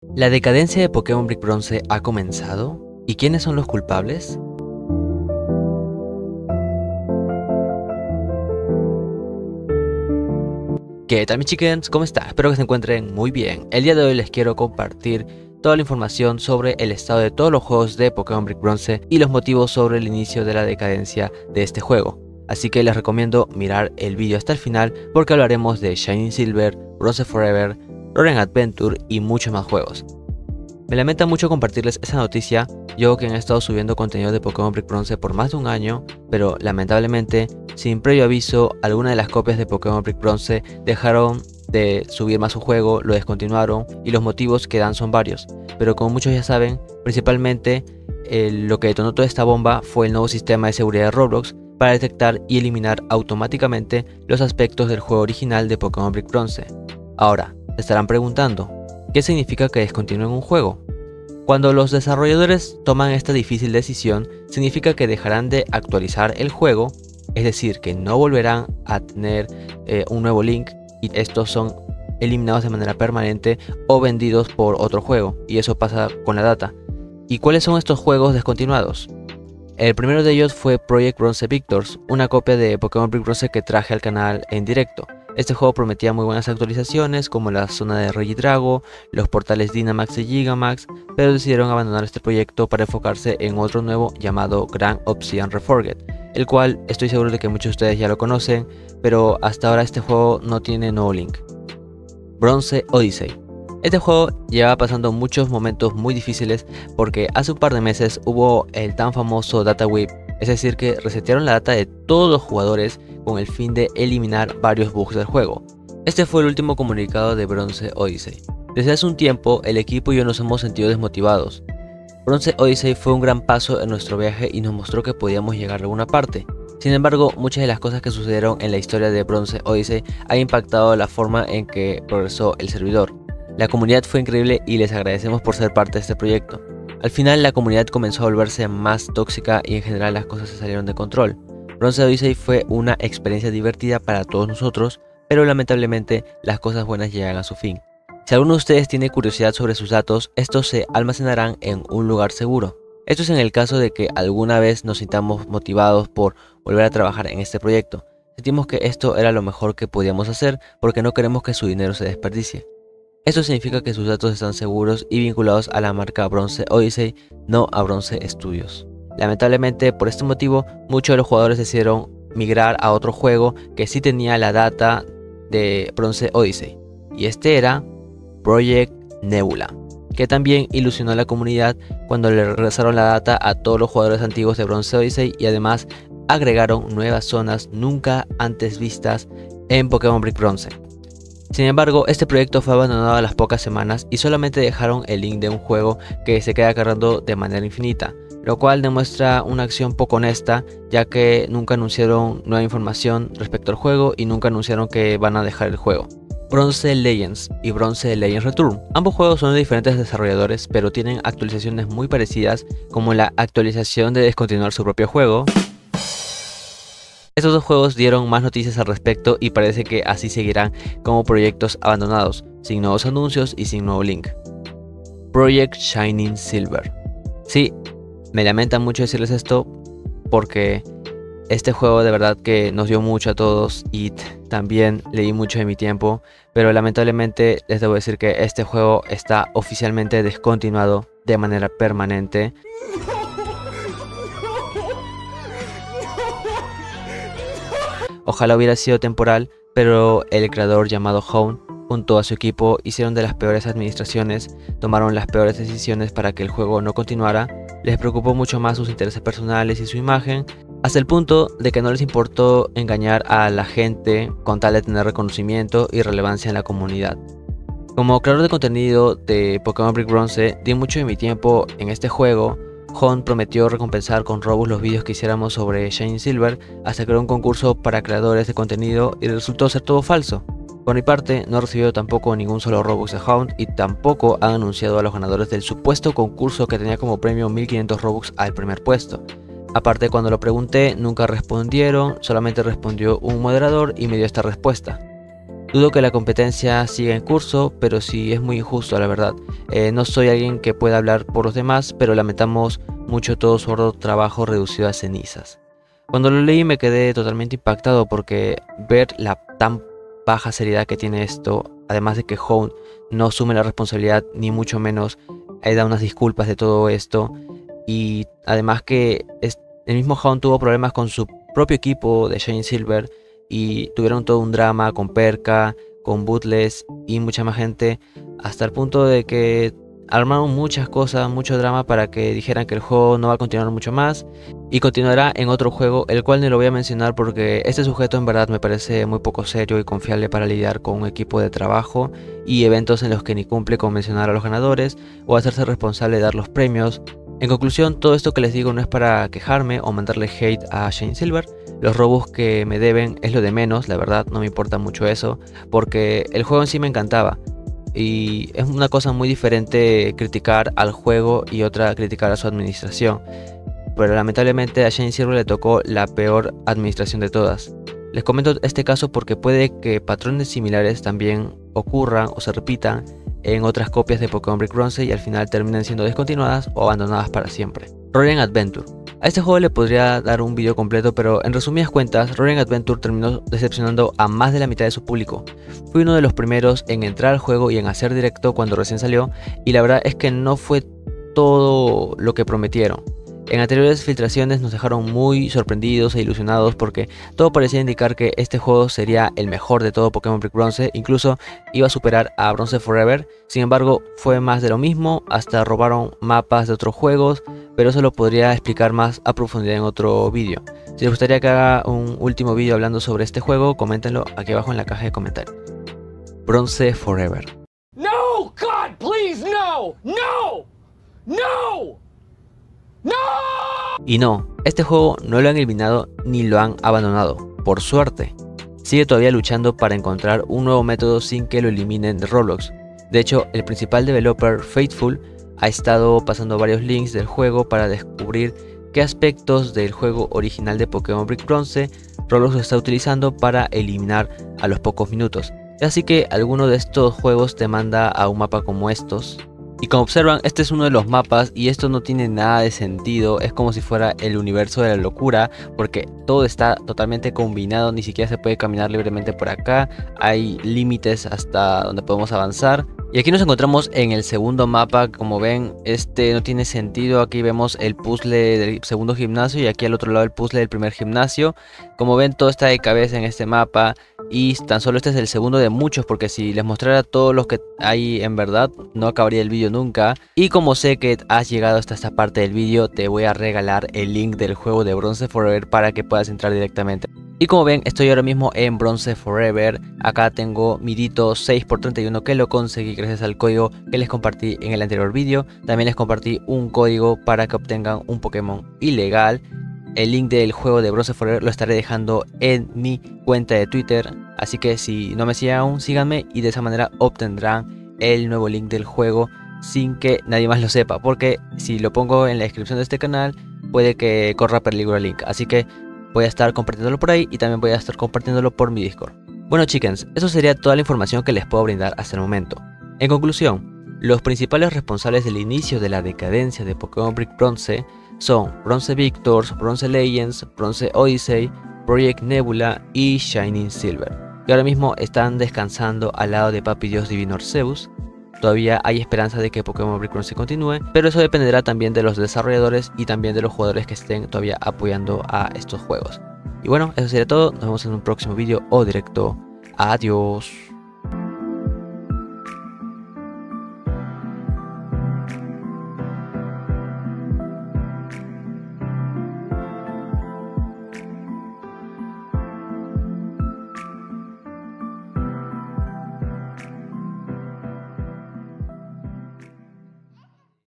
¿La decadencia de Pokémon Brick Bronze ha comenzado? ¿Y quiénes son los culpables? ¿Qué tal mis chickens? ¿Cómo están? Espero que se encuentren muy bien. El día de hoy les quiero compartir toda la información sobre el estado de todos los juegos de Pokémon Brick Bronze y los motivos sobre el inicio de la decadencia de este juego. Así que les recomiendo mirar el vídeo hasta el final porque hablaremos de Shining Silver, Bronze Forever, Roaring Adventure y muchos más juegos. Me lamenta mucho compartirles esa noticia, yo que he estado subiendo contenido de Pokémon Brick Bronze por más de un año, pero lamentablemente, sin previo aviso, algunas de las copias de Pokémon Brick Bronze dejaron de subir más su juego, lo descontinuaron y los motivos que dan son varios. Pero como muchos ya saben, principalmente lo que detonó toda esta bomba fue el nuevo sistema de seguridad de Roblox para detectar y eliminar automáticamente los aspectos del juego original de Pokémon Brick Bronze. Ahora, estarán preguntando, ¿qué significa que descontinúen un juego? Cuando los desarrolladores toman esta difícil decisión, significa que dejarán de actualizar el juego, es decir, que no volverán a tener eh, un nuevo link y estos son eliminados de manera permanente o vendidos por otro juego, y eso pasa con la data. ¿Y cuáles son estos juegos descontinuados? El primero de ellos fue Project Bronze Victors, una copia de Pokémon Brick Bronze que traje al canal en directo. Este juego prometía muy buenas actualizaciones como la zona de Regidrago, los portales Dynamax y Gigamax, pero decidieron abandonar este proyecto para enfocarse en otro nuevo llamado Grand Obsidian Reforged, el cual estoy seguro de que muchos de ustedes ya lo conocen, pero hasta ahora este juego no tiene nuevo link. Bronze Odyssey. Este juego lleva pasando muchos momentos muy difíciles porque hace un par de meses hubo el tan famoso Data Whip, es decir que resetearon la data de todos los jugadores con el fin de eliminar varios bugs del juego. Este fue el último comunicado de Bronze Odyssey. Desde hace un tiempo el equipo y yo nos hemos sentido desmotivados. Bronze Odyssey fue un gran paso en nuestro viaje y nos mostró que podíamos llegar a alguna parte. Sin embargo, muchas de las cosas que sucedieron en la historia de Bronze Odyssey han impactado la forma en que progresó el servidor. La comunidad fue increíble y les agradecemos por ser parte de este proyecto. Al final la comunidad comenzó a volverse más tóxica y en general las cosas se salieron de control. Bronze Odyssey fue una experiencia divertida para todos nosotros, pero lamentablemente las cosas buenas llegan a su fin. Si alguno de ustedes tiene curiosidad sobre sus datos, estos se almacenarán en un lugar seguro. Esto es en el caso de que alguna vez nos sintamos motivados por volver a trabajar en este proyecto. Sentimos que esto era lo mejor que podíamos hacer porque no queremos que su dinero se desperdicie. Esto significa que sus datos están seguros y vinculados a la marca Bronze Odyssey, no a Bronze Studios. Lamentablemente, por este motivo, muchos de los jugadores decidieron migrar a otro juego que sí tenía la data de Bronze Odyssey, y este era Project Nebula, que también ilusionó a la comunidad cuando le regresaron la data a todos los jugadores antiguos de Bronze Odyssey y además agregaron nuevas zonas nunca antes vistas en Pokémon Brick Bronze. Sin embargo, este proyecto fue abandonado a las pocas semanas y solamente dejaron el link de un juego que se queda cargando de manera infinita, lo cual demuestra una acción poco honesta, ya que nunca anunciaron nueva información respecto al juego y nunca anunciaron que van a dejar el juego. Bronze Legends y Bronze Legends Return. Ambos juegos son de diferentes desarrolladores, pero tienen actualizaciones muy parecidas, como la actualización de descontinuar su propio juego, estos dos juegos dieron más noticias al respecto y parece que así seguirán como proyectos abandonados, sin nuevos anuncios y sin nuevo link. Project Shining Silver. Sí, me lamenta mucho decirles esto porque este juego de verdad que nos dio mucho a todos y también le di mucho de mi tiempo, pero lamentablemente les debo decir que este juego está oficialmente descontinuado de manera permanente. Ojalá hubiera sido temporal, pero el creador llamado Hone junto a su equipo hicieron de las peores administraciones, tomaron las peores decisiones para que el juego no continuara, les preocupó mucho más sus intereses personales y su imagen, hasta el punto de que no les importó engañar a la gente con tal de tener reconocimiento y relevancia en la comunidad. Como creador de contenido de Pokémon Brick Bronze, di mucho de mi tiempo en este juego, Hon prometió recompensar con Robux los vídeos que hiciéramos sobre Shane Silver hasta creó un concurso para creadores de contenido y resultó ser todo falso. Por mi parte, no recibió tampoco ningún solo Robux de Hound y tampoco han anunciado a los ganadores del supuesto concurso que tenía como premio 1500 Robux al primer puesto. Aparte, cuando lo pregunté, nunca respondieron, solamente respondió un moderador y me dio esta respuesta. Dudo que la competencia siga en curso, pero sí es muy injusto la verdad. Eh, no soy alguien que pueda hablar por los demás, pero lamentamos mucho todo su arduo trabajo reducido a cenizas. Cuando lo leí me quedé totalmente impactado porque ver la tan baja seriedad que tiene esto, además de que Hone no asume la responsabilidad ni mucho menos, ahí da unas disculpas de todo esto y además que el mismo Hone tuvo problemas con su propio equipo de Shane Silver y tuvieron todo un drama con Perka, con Bootless y mucha más gente, hasta el punto de que armaron muchas cosas, mucho drama para que dijeran que el juego no va a continuar mucho más y continuará en otro juego, el cual no lo voy a mencionar porque este sujeto en verdad me parece muy poco serio y confiable para lidiar con un equipo de trabajo y eventos en los que ni cumple con mencionar a los ganadores o hacerse responsable de dar los premios. En conclusión, todo esto que les digo no es para quejarme o mandarle hate a Shane Silver, los robos que me deben es lo de menos, la verdad no me importa mucho eso, porque el juego en sí me encantaba. Y es una cosa muy diferente criticar al juego y otra criticar a su administración. Pero lamentablemente a Shane Silver le tocó la peor administración de todas. Les comento este caso porque puede que patrones similares también ocurran o se repitan en otras copias de Pokémon Brick Bronze y al final terminen siendo descontinuadas o abandonadas para siempre. Roaring Adventure. A este juego le podría dar un video completo, pero en resumidas cuentas, Roaring Adventure terminó decepcionando a más de la mitad de su público. Fui uno de los primeros en entrar al juego y en hacer directo cuando recién salió, y la verdad es que no fue todo lo que prometieron. En anteriores filtraciones nos dejaron muy sorprendidos e ilusionados porque todo parecía indicar que este juego sería el mejor de todo Pokémon Brick Bronze, incluso iba a superar a Bronze Forever. Sin embargo, fue más de lo mismo, hasta robaron mapas de otros juegos, pero eso lo podría explicar más a profundidad en otro vídeo. Si les gustaría que haga un último vídeo hablando sobre este juego, coméntenlo aquí abajo en la caja de comentarios. Bronze Forever. No, God, please, no, no, no. ¡No! Y no, este juego no lo han eliminado ni lo han abandonado, por suerte. Sigue todavía luchando para encontrar un nuevo método sin que lo eliminen de Roblox. De hecho, el principal developer, Faithful, ha estado pasando varios links del juego para descubrir qué aspectos del juego original de Pokémon Brick Bronze Roblox está utilizando para eliminar a los pocos minutos. Así que alguno de estos juegos te manda a un mapa como estos, y como observan, este es uno de los mapas y esto no tiene nada de sentido, es como si fuera el universo de la locura, porque todo está totalmente combinado, ni siquiera se puede caminar libremente por acá, hay límites hasta donde podemos avanzar. Y aquí nos encontramos en el segundo mapa, como ven, este no tiene sentido, aquí vemos el puzzle del segundo gimnasio y aquí al otro lado el puzzle del primer gimnasio. Como ven, todo está de cabeza en este mapa y tan solo este es el segundo de muchos porque si les mostrara todos los que hay en verdad, no acabaría el vídeo nunca. Y como sé que has llegado hasta esta parte del vídeo, te voy a regalar el link del juego de Bronze Forever para que puedas entrar directamente. Y como ven, estoy ahora mismo en Bronze Forever. Acá tengo mi Dito 6x31 que lo conseguí gracias al código que les compartí en el anterior vídeo. También les compartí un código para que obtengan un Pokémon ilegal. El link del juego de Bronze Forever lo estaré dejando en mi cuenta de Twitter. Así que si no me siguen aún, síganme y de esa manera obtendrán el nuevo link del juego sin que nadie más lo sepa. Porque si lo pongo en la descripción de este canal, puede que corra peligro el link. Así que Voy a estar compartiéndolo por ahí y también voy a estar compartiéndolo por mi Discord. Bueno chickens, eso sería toda la información que les puedo brindar hasta el momento. En conclusión, los principales responsables del inicio de la decadencia de Pokémon Brick Bronze son Bronze Victors, Bronze Legends, Bronze Odyssey, Project Nebula y Shining Silver, que ahora mismo están descansando al lado de Papi Dios Divino Arceus, Todavía hay esperanza de que Pokémon Brick se continúe, pero eso dependerá también de los desarrolladores y también de los jugadores que estén todavía apoyando a estos juegos. Y bueno, eso sería todo, nos vemos en un próximo vídeo o directo. Adiós.